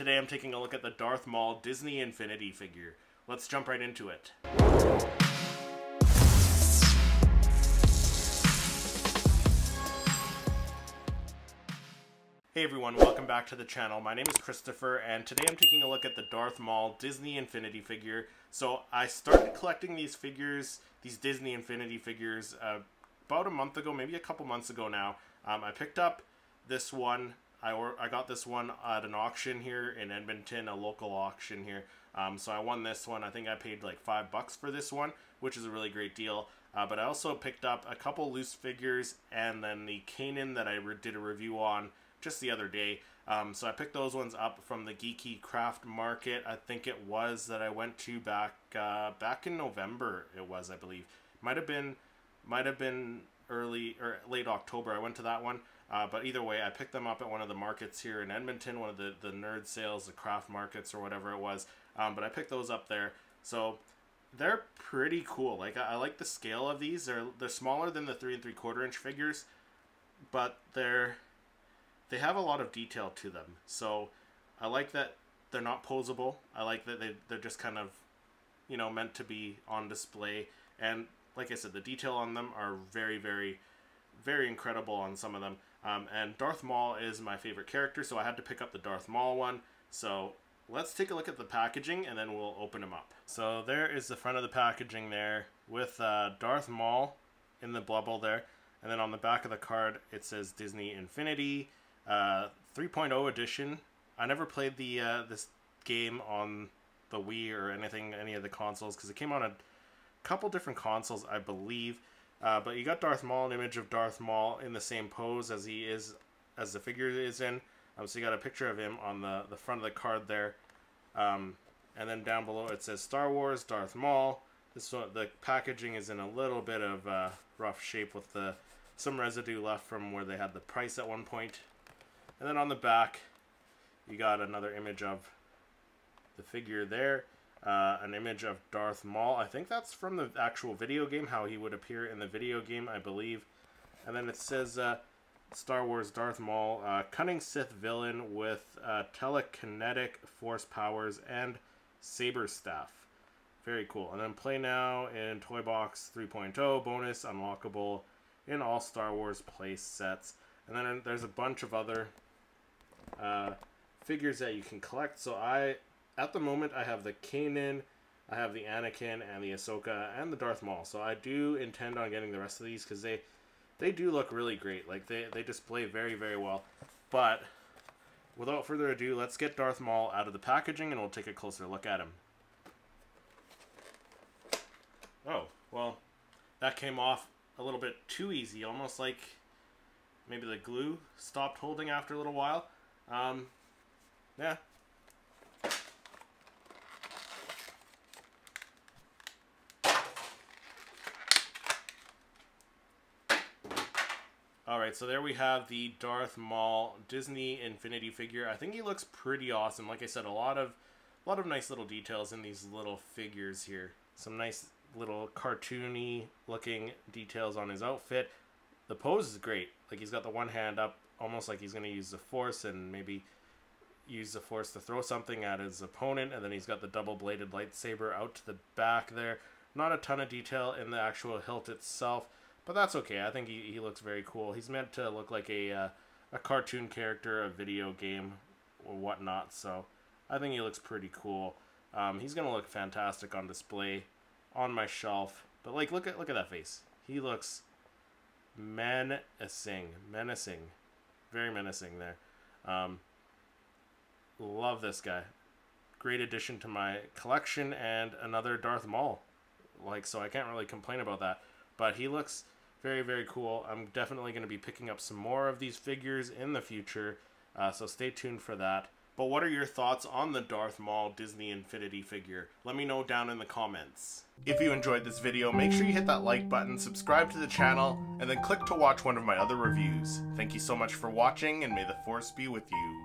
Today I'm taking a look at the Darth Maul Disney Infinity figure. Let's jump right into it. Hey everyone, welcome back to the channel. My name is Christopher and today I'm taking a look at the Darth Maul Disney Infinity figure. So I started collecting these figures, these Disney Infinity figures, uh, about a month ago, maybe a couple months ago now. Um, I picked up this one. I, or, I got this one at an auction here in Edmonton, a local auction here. Um, so I won this one. I think I paid like five bucks for this one, which is a really great deal. Uh, but I also picked up a couple loose figures and then the Kanan that I did a review on just the other day. Um, so I picked those ones up from the Geeky Craft Market. I think it was that I went to back uh, back in November. It was, I believe. Might have been, might have been early or late October. I went to that one. Uh, but either way, I picked them up at one of the markets here in Edmonton, one of the, the nerd sales, the craft markets or whatever it was. Um, but I picked those up there. So they're pretty cool. Like I, I, like the scale of these. They're they're smaller than the three and three quarter inch figures, but they're they have a lot of detail to them. So I like that they're not posable. I like that they, they're just kind of, you know, meant to be on display. And like I said, the detail on them are very, very, very incredible on some of them. Um, and Darth Maul is my favorite character, so I had to pick up the Darth Maul one. So let's take a look at the packaging and then we'll open them up. So there is the front of the packaging there with uh, Darth Maul in the bubble there. And then on the back of the card, it says Disney Infinity. Uh, 3.0 edition. I never played the uh, this game on the Wii or anything, any of the consoles, because it came on a couple different consoles, I believe. Uh, but you got Darth Maul, an image of Darth Maul in the same pose as he is, as the figure is in. Um, so you got a picture of him on the, the front of the card there. Um, and then down below it says Star Wars, Darth Maul. This one, the packaging is in a little bit of uh, rough shape with the some residue left from where they had the price at one point. And then on the back, you got another image of the figure there. Uh, an image of Darth Maul. I think that's from the actual video game, how he would appear in the video game, I believe. And then it says uh, Star Wars Darth Maul, uh, cunning Sith villain with uh, telekinetic force powers and saber staff. Very cool. And then play now in Toy Box 3.0, bonus unlockable in all Star Wars play sets. And then there's a bunch of other uh, figures that you can collect. So I, at the moment, I have the Kanan, I have the Anakin, and the Ahsoka, and the Darth Maul. So I do intend on getting the rest of these because they, they do look really great. Like they, they display very, very well. But without further ado, let's get Darth Maul out of the packaging and we'll take a closer look at him. Oh, well, that came off a little bit too easy, almost like maybe the glue stopped holding after a little while. Um, yeah. Alright, so there we have the Darth Maul Disney Infinity figure. I think he looks pretty awesome. Like I said, a lot of a lot of nice little details in these little figures here. Some nice little cartoony looking details on his outfit. The pose is great. Like he's got the one hand up almost like he's going to use the force and maybe use the force to throw something at his opponent and then he's got the double bladed lightsaber out to the back there not a ton of detail in the actual hilt itself but that's okay i think he, he looks very cool he's meant to look like a uh, a cartoon character a video game or whatnot so i think he looks pretty cool um, he's gonna look fantastic on display on my shelf but like look at look at that face he looks menacing menacing very menacing there. Um, love this guy. Great addition to my collection and another Darth Maul. Like, so I can't really complain about that. But he looks very, very cool. I'm definitely going to be picking up some more of these figures in the future. Uh, so stay tuned for that. But what are your thoughts on the Darth Maul Disney Infinity figure? Let me know down in the comments. If you enjoyed this video, make sure you hit that like button, subscribe to the channel, and then click to watch one of my other reviews. Thank you so much for watching, and may the Force be with you.